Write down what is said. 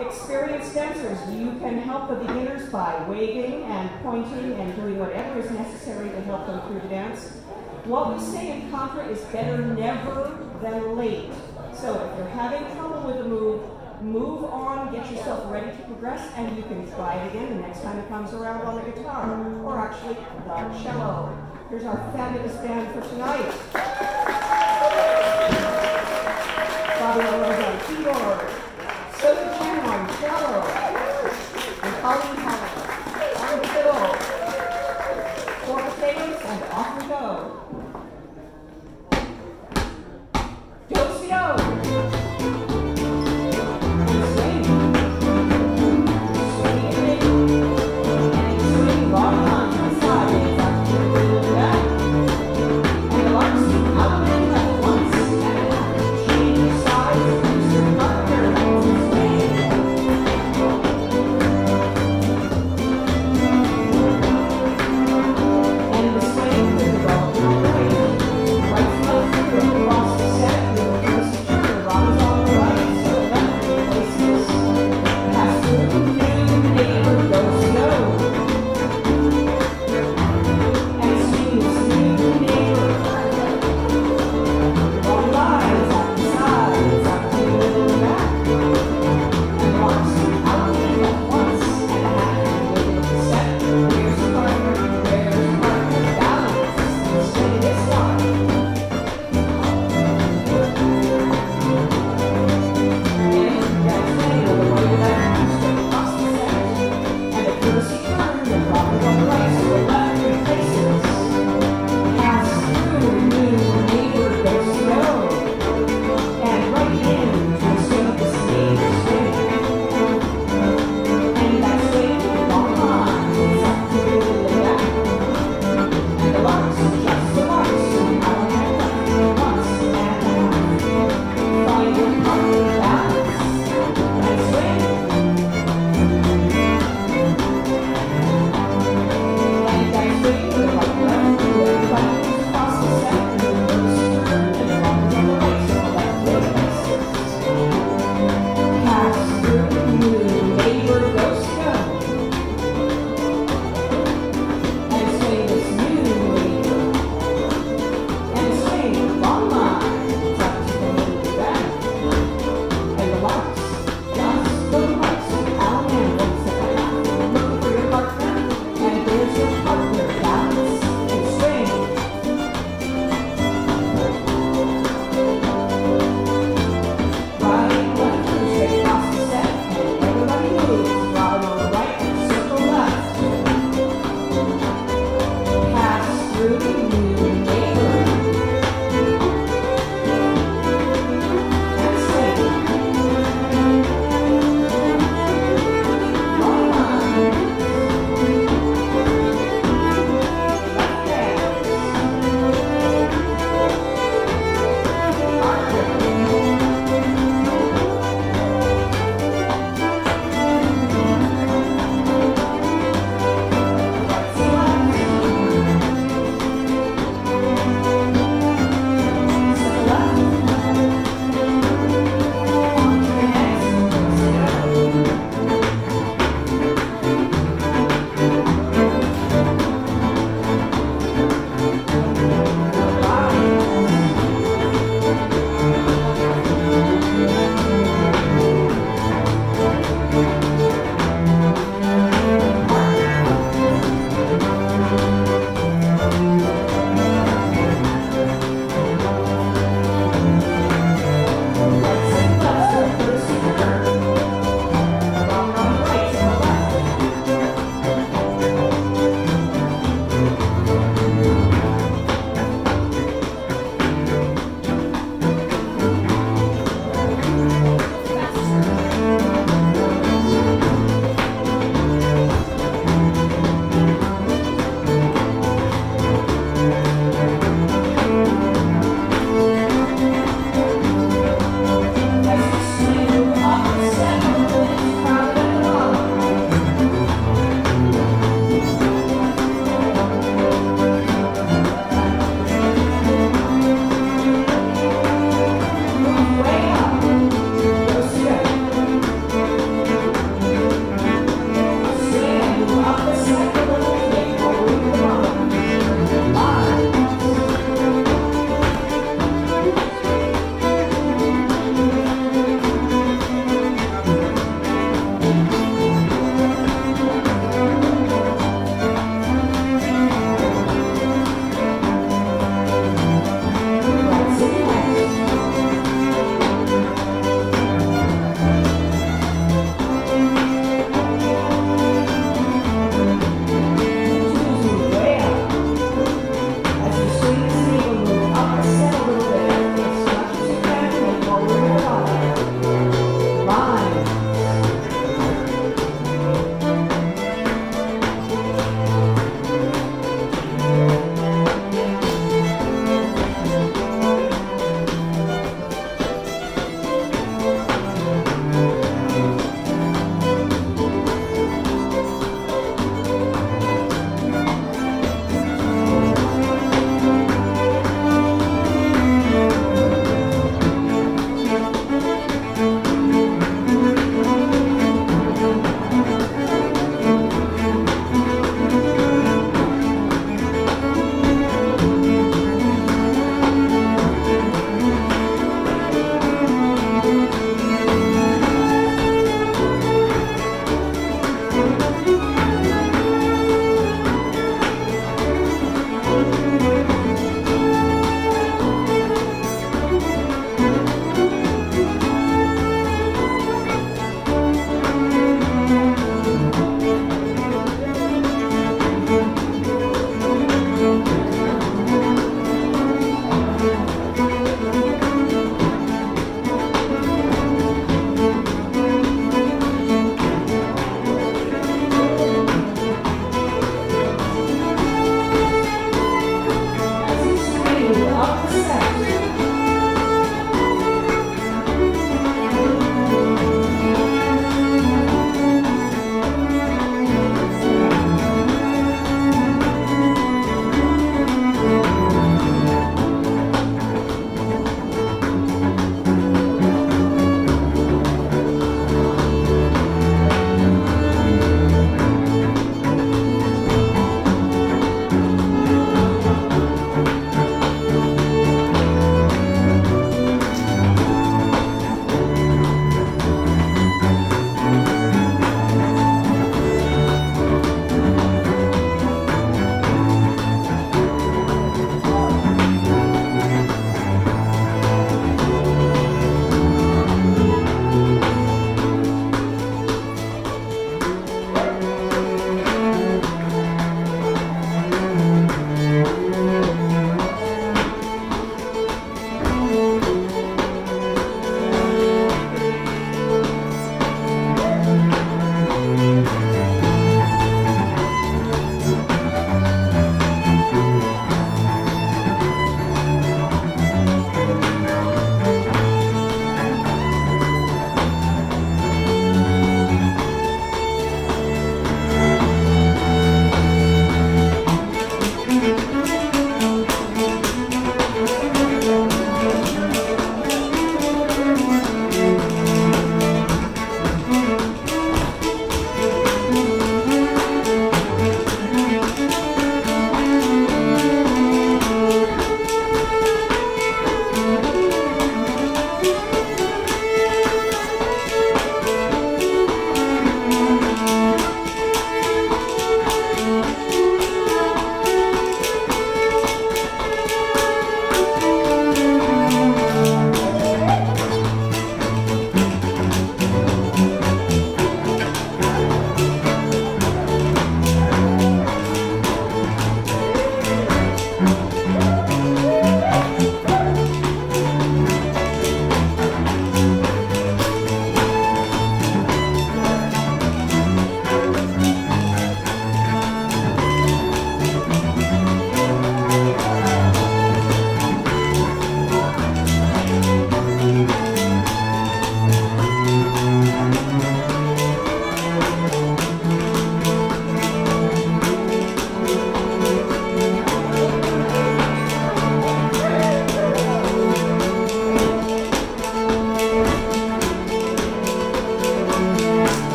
Experienced dancers, you can help the beginners by waving and pointing and doing whatever is necessary to help them through the dance. What we say in Contra is better never than late. So if you're having trouble with a move, move on, get yourself ready to progress, and you can try it again the next time it comes around on the guitar, or actually the cello. Here's our fabulous band for tonight. Fabio Rose on keyboard, Bravo. And Colleen